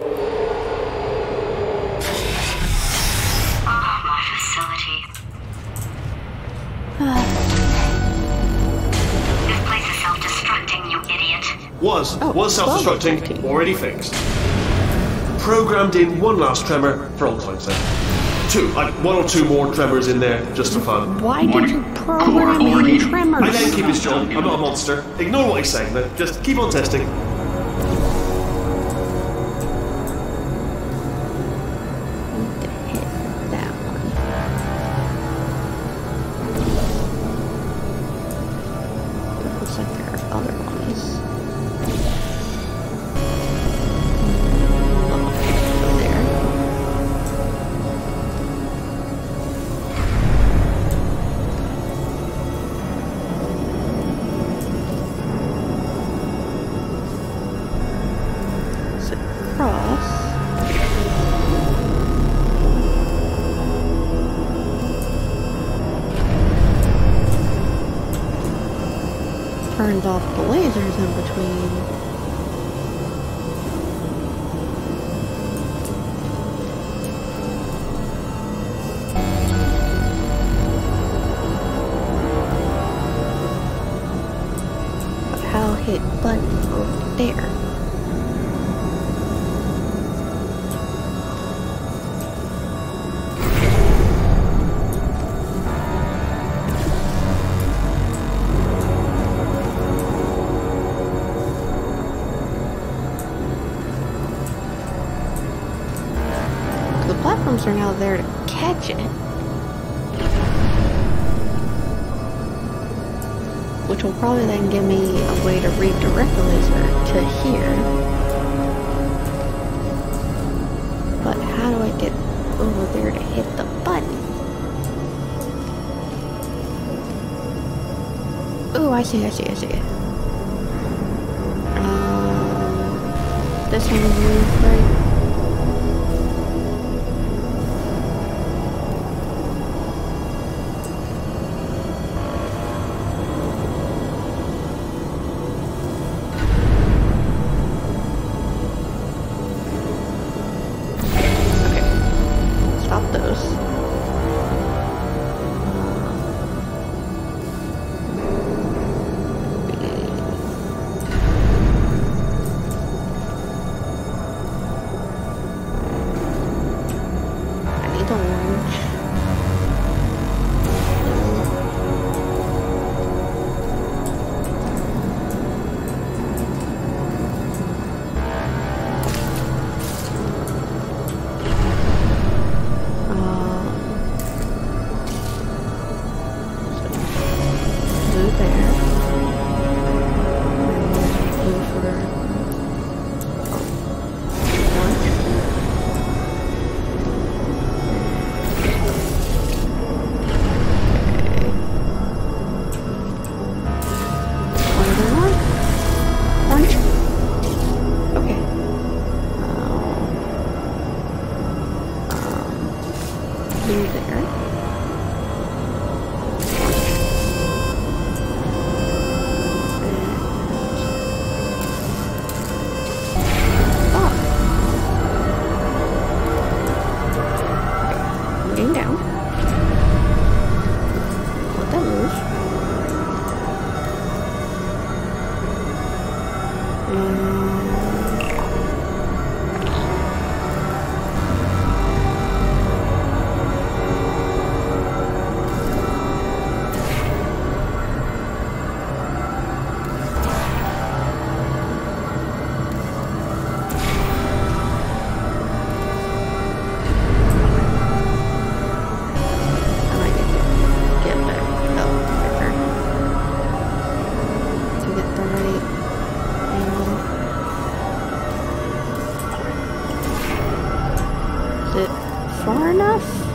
Was, Oh, was self-destructing, you idiot. Was was self-destructing. already fixed. Programmed in one last tremor for old time's sake. Two, like one or two more tremors in there, just for fun. Why did you program Core in tremors? I let him keep his job, I'm not a monster. Ignore what he's saying, then. just keep on testing. Lasers in between. Now there to catch it. Which will probably then give me a way to redirect the laser to here. But how do I get over there to hit the button? Oh, I see, I see, I see. Um, this one moves right. It far enough?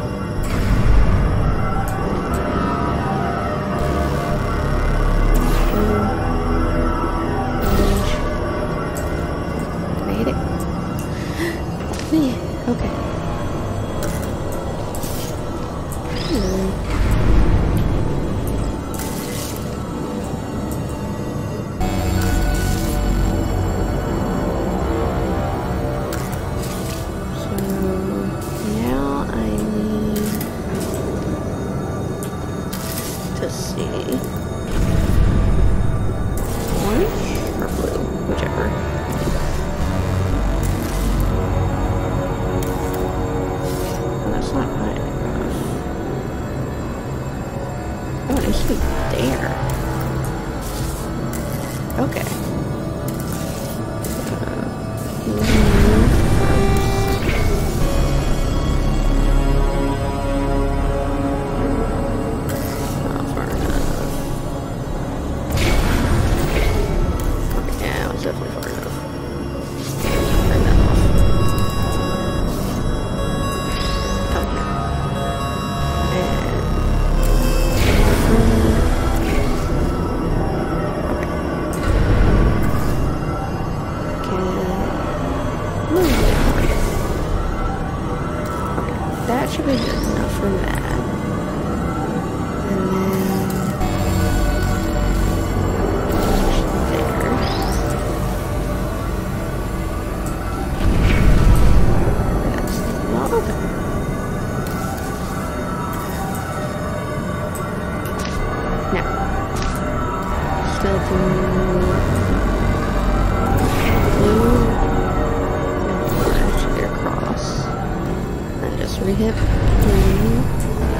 Rehit blue.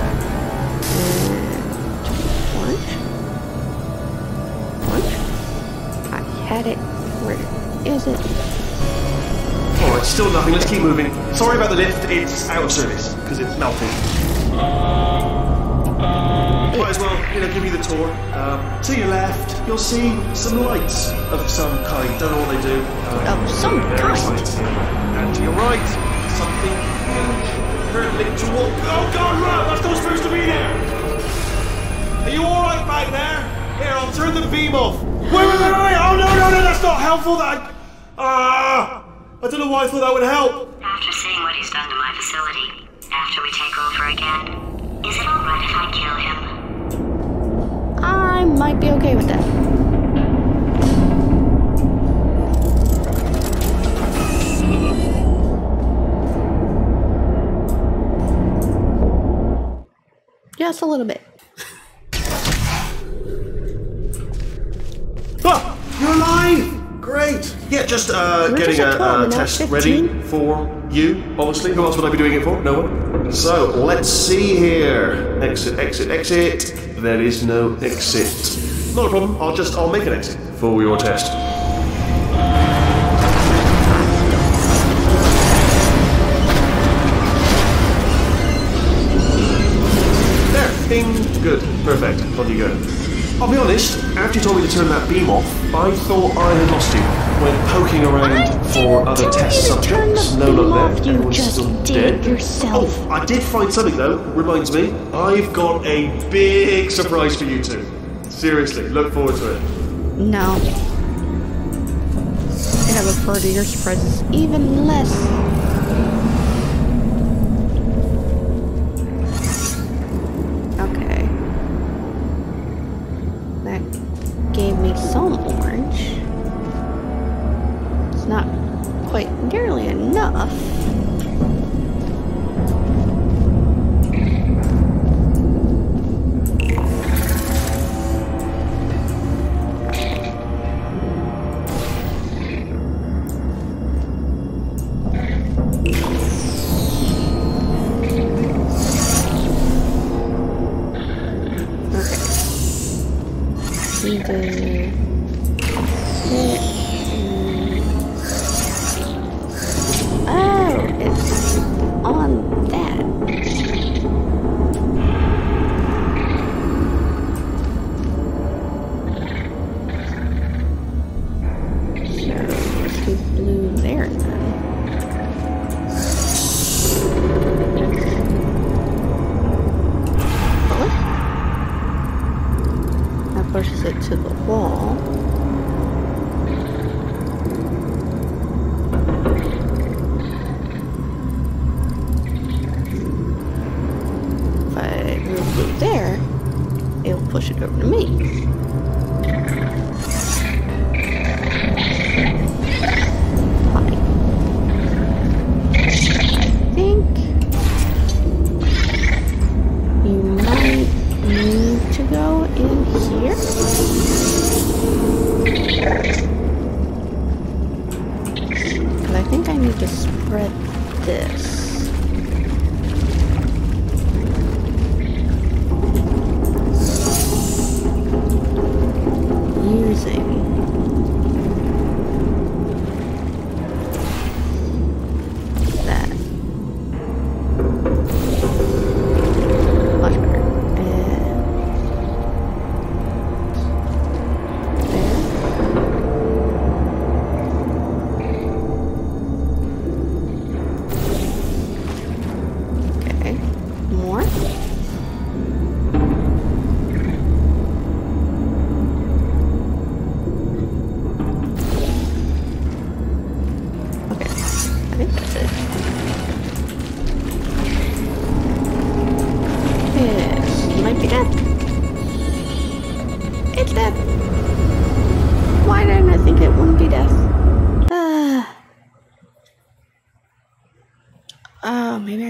And orange. Orange. I had it. Where is it? Alright, still nothing. Let's keep moving. Sorry about the lift. It's out of service because it's melting. Might as well, you know, give you the tour. Um, to your left, you'll see some lights of some kind. Don't know what they do. Um, Of some kind? And to your right, something perpetual. Oh God, run! That's not supposed to be there. Are you all right back there? Here, I'll turn the beam off. Wait, wait, wait, wait! Oh no, no, no! That's not helpful. That. Ah! I don't know why I thought that would help. After seeing what he's done to my facility, after we take over again, is it alright if I kill him? I might be okay with that. Just a little bit. Ah, you're alive! Great. Yeah, just uh, getting a, at 12 uh test ready for you. Obviously, who else would I be doing it for? No one. So let's see here. Exit, exit, exit. There is no exit. Not a problem. I'll just I'll make an exit for your test. There, bing, good, perfect. On you go. I'll be honest, after you told me to turn that beam off, I thought I had lost you when poking around for other test you to turn subjects. No luck there. you Everyone's just still dead. Oh, yourself. Oh, I did find something though. Reminds me, I've got a big surprise for you two. Seriously, look forward to it. No. And I look forward to your surprises even less. Okay.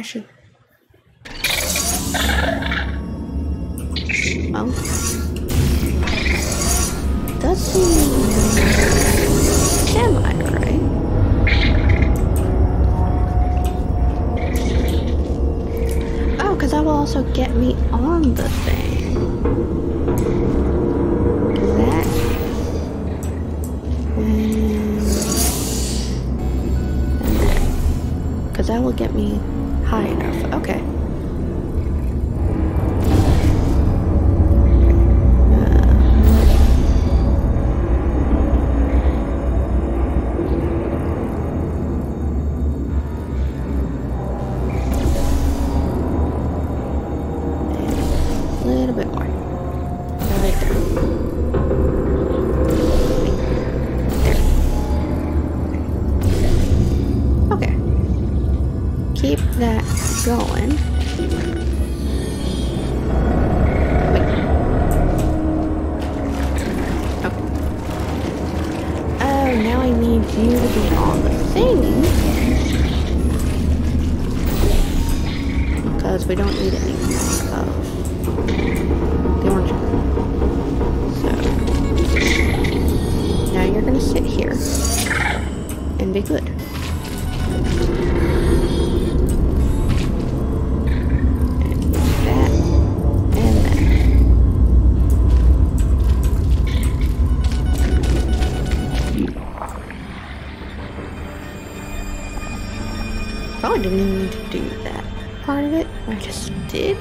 passion. high enough. Okay. here. And be good. And that. And. Probably didn't even need to do that part of it. I just did.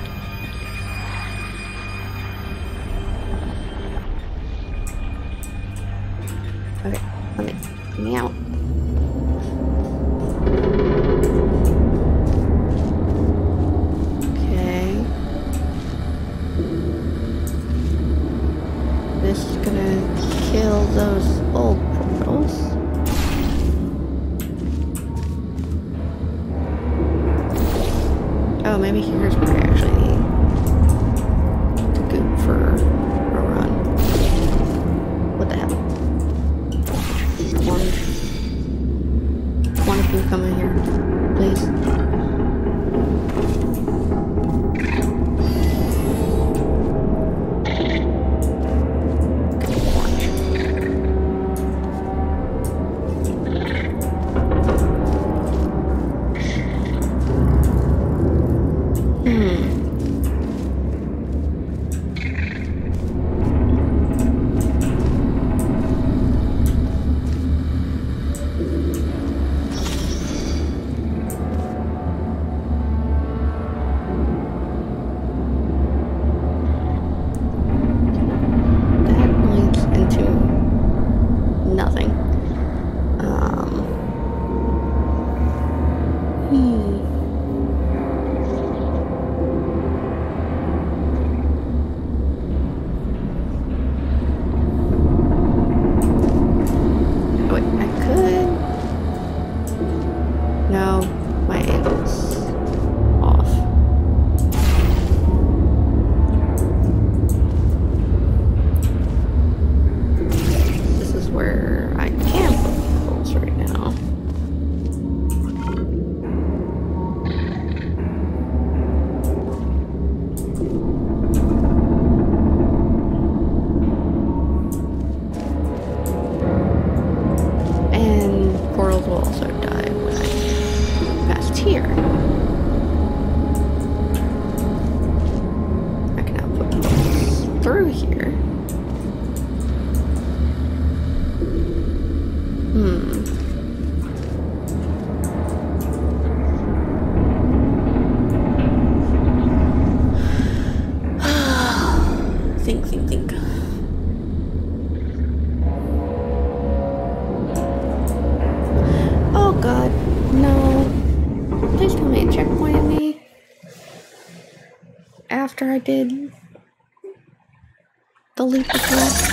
你 did the leap before.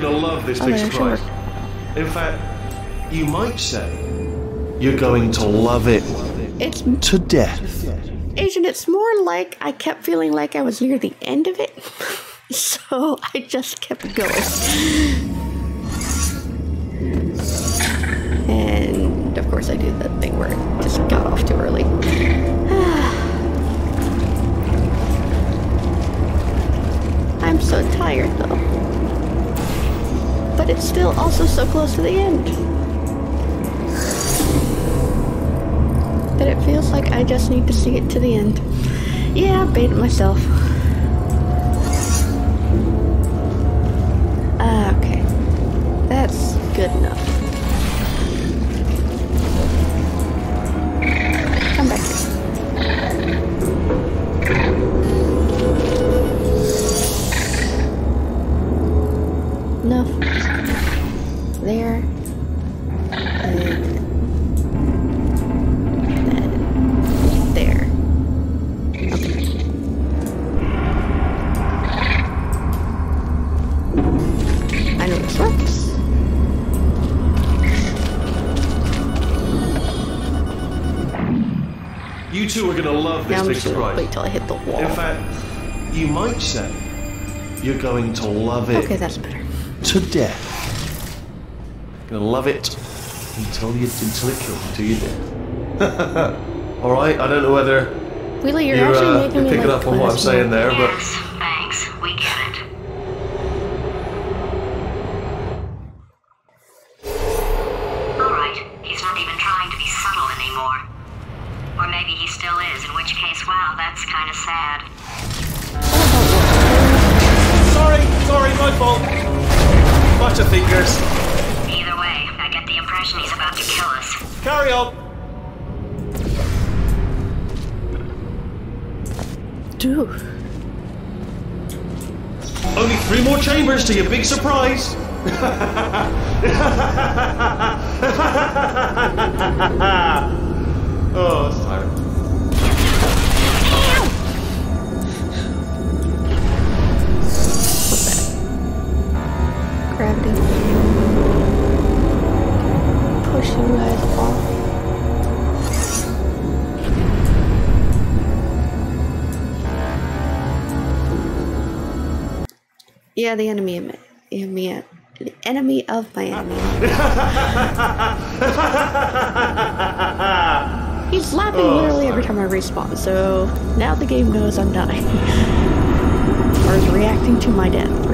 Gonna love this Oh, big surprise. In fact, you might say you're going to love it It's to death. Agent, it's more like I kept feeling like I was near the end of it. so I just kept going. And of course I do that thing where I just got off too early. I'm so tired though. But it's still also so close to the end. That it feels like I just need to see it to the end. Yeah, I baited myself. Ah, okay. That's good enough. You two are gonna love Now this I'm big just surprise. wait till I hit the wall. In fact, you might say you're going to love it Okay, that's better. to death. You're Gonna love it until you until it kills you, till you dead. All right, I don't know whether Wheatley, you're you're, actually uh, making you're me picking like up on what I'm saying there, but Dude. Only three more chambers to your big surprise. oh, tired. Gravity. Push you guys Yeah, the enemy, of my- enemy, the enemy of my enemy. He's laughing oh, literally every time I respawn, so now the game knows I'm dying. or is reacting to my death,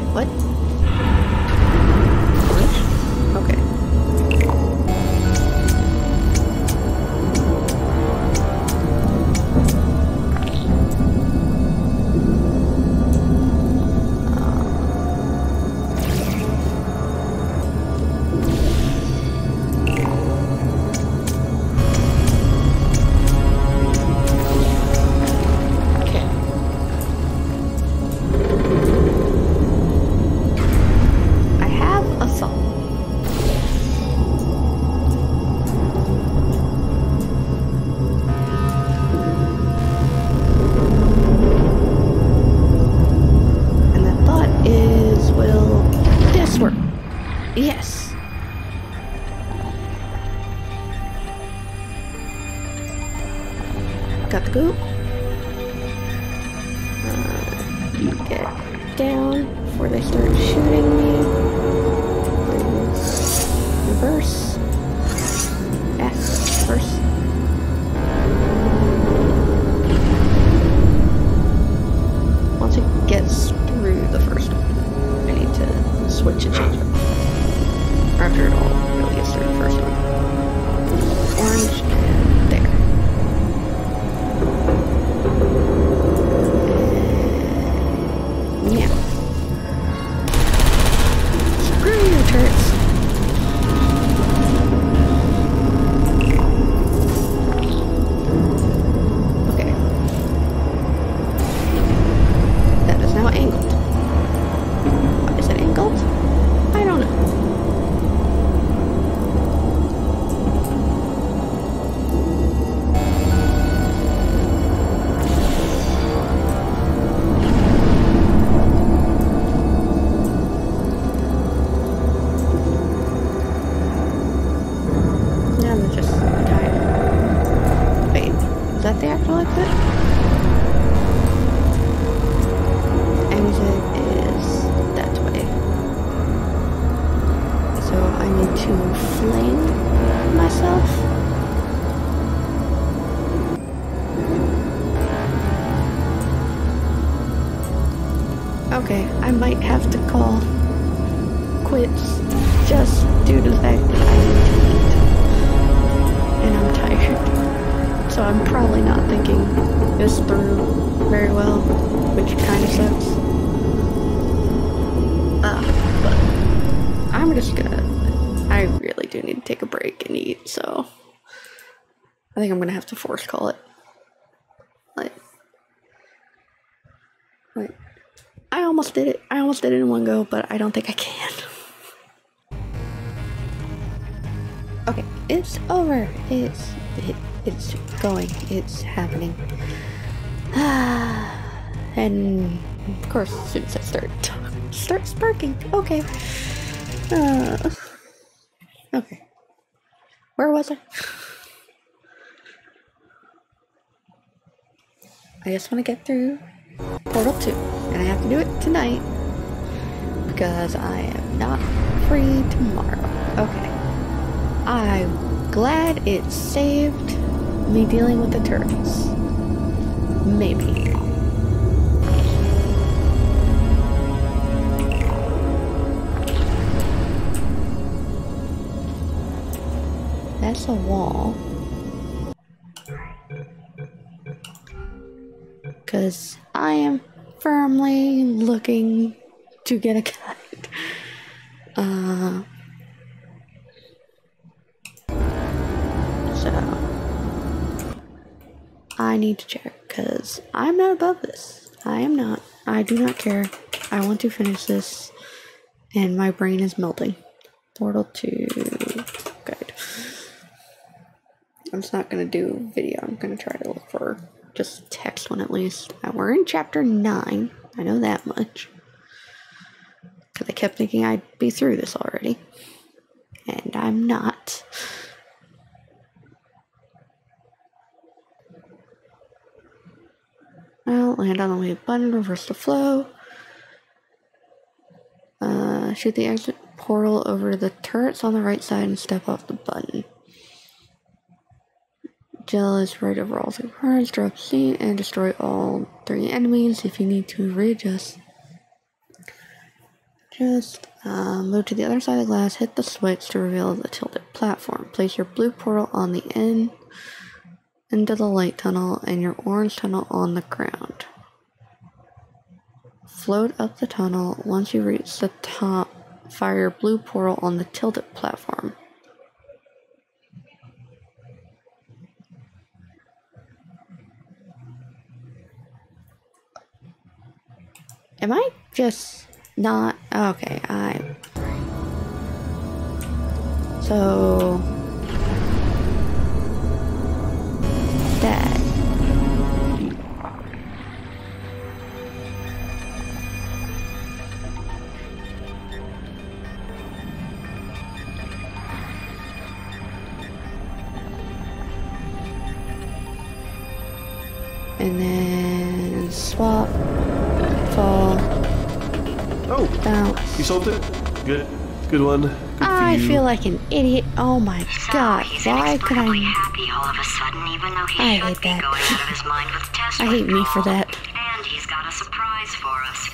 Wait, what? Got the goop. Uh, get down before they start shooting me. Reverse. F. Reverse. Once it gets through the first one, I need to switch and change it. After it all really gets through the first one. Orange I might have to call quits just due to the fact that I need to eat. And I'm tired. So I'm probably not thinking this through very well, which kind of sucks. Uh, but I'm just gonna. I really do need to take a break and eat, so I think I'm gonna have to force call it. Like, like, I almost did it. I almost did it in one go, but I don't think I can. Okay, it's over. It's it, it's going. It's happening. and of course, as soon as I start start sparking. Okay. Uh, okay. Where was I? I just want to get through Portal 2, I have to do it tonight because I am not free tomorrow. Okay. I'm glad it saved me dealing with the turrets. Maybe. That's a wall. Because I am firmly looking to get a guide. Uh, so I need to check because I'm not above this. I am not. I do not care. I want to finish this, and my brain is melting. Portal 2. Okay. I'm just not gonna do video. I'm gonna try to look for just text one at least. Uh, we're in chapter nine. I know that much. Because I kept thinking I'd be through this already. And I'm not. Well, land on the wave button, reverse the flow. Uh, shoot the exit portal over the turrets on the right side and step off the button. Is right over all three parts, drop scene, and destroy all three enemies if you need to readjust. Just uh, move to the other side of the glass, hit the switch to reveal the tilted platform. Place your blue portal on the end into the light tunnel and your orange tunnel on the ground. Float up the tunnel. Once you reach the top, fire your blue portal on the tilted platform. Am I just not okay? I so you solved it? Good. Good one. Good for I you. feel like an idiot. Oh my So god, he's why could inexplicably I? happy all of a sudden, even though he I hate that. going out of his mind with test I hate me for that. And he's got a surprise for us.